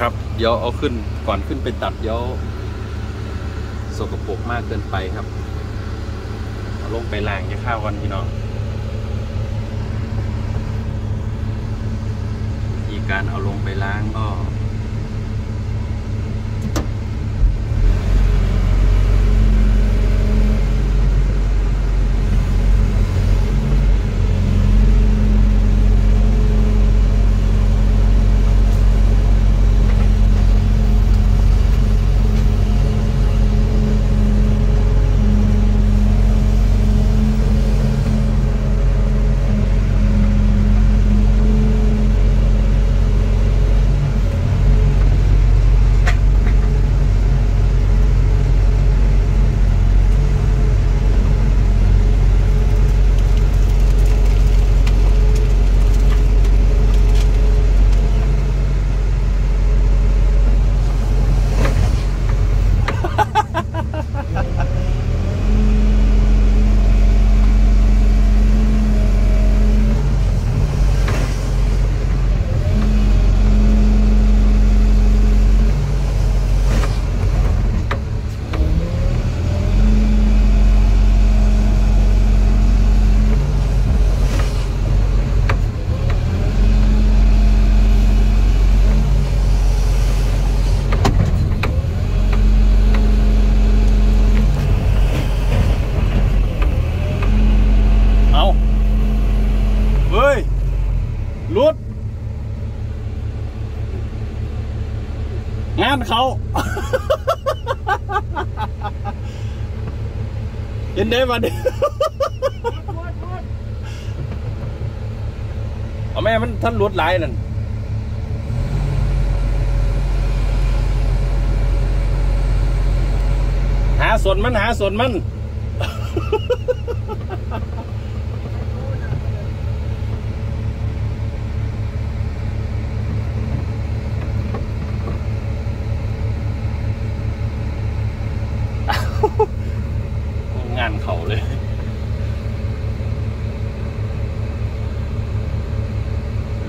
ครับเดี๋ยวเอาขึ้นก่อนขึ้นไปตัดเดี๋ยวสกปรกมากเกินไปครับเอาลงไปล้างจะข้าวกันพี่น้องวิธีการเอาลงไปล้างก็ เอาเฮ้ย รุด งานเขาเห็นได้มาดิเอาแม่มันท่านรถหลายนั่นหาส่วนมันหาส่วนมัน งานเขาเลย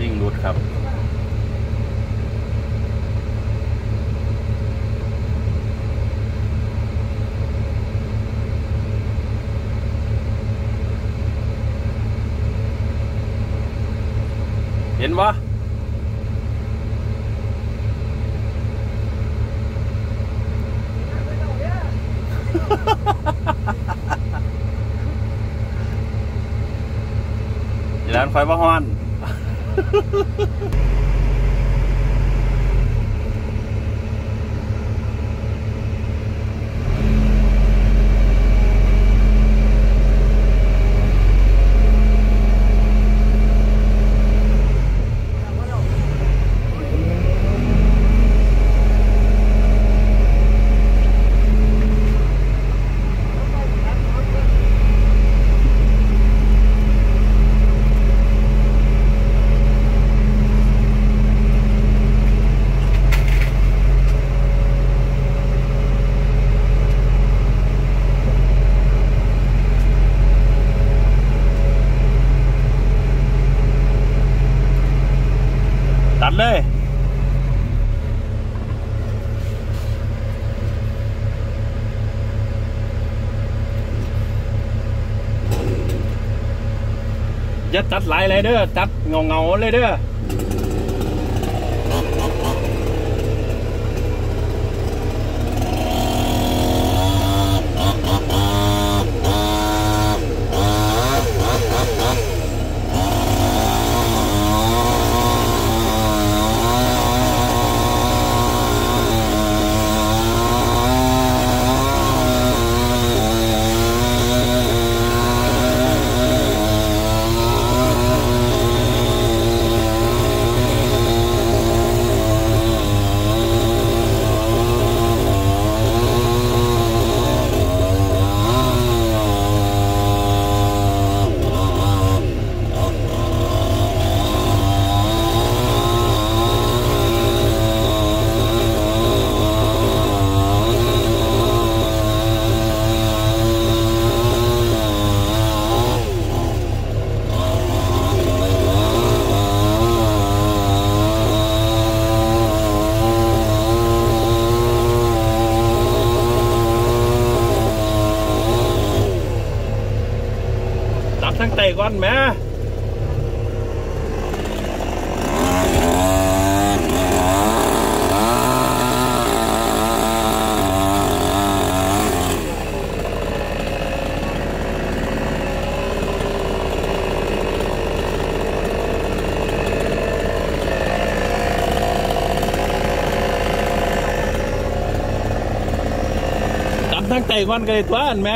ลิงรุดครับ เห็นปะ อยู่ร้า นไฟบ้าฮอน อย่าตัดหลายเลยเด้อตัดเงาเงาๆเลยเด้อ ทั้งไตก่อนแม่ทั้งใจวันกันเลยตัวอันไหม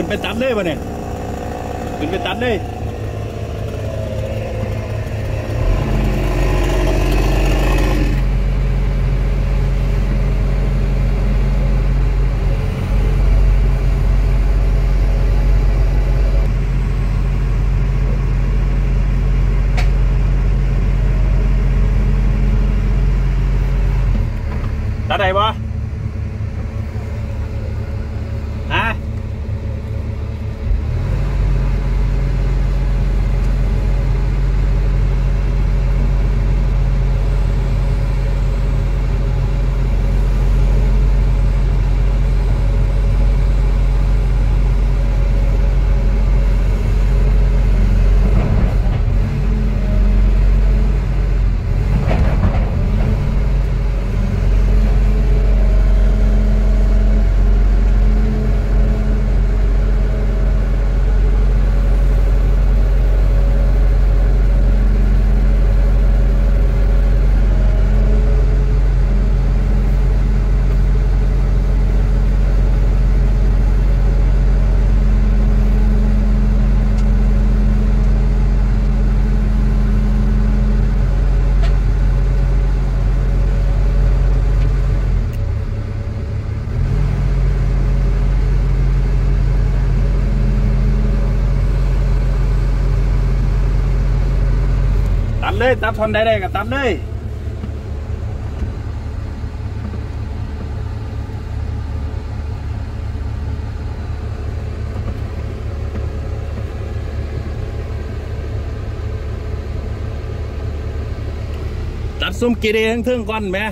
ขึ้นไปตัดเลยป่ะเนี่ยขึ้นไปตัดเลยตัดไหนบ่ฮะ ตัด เลยตัดทอนได้ได้ก็ตัดเลยตัดซุ้มกีเดทั้งเทิงก่อนแหม่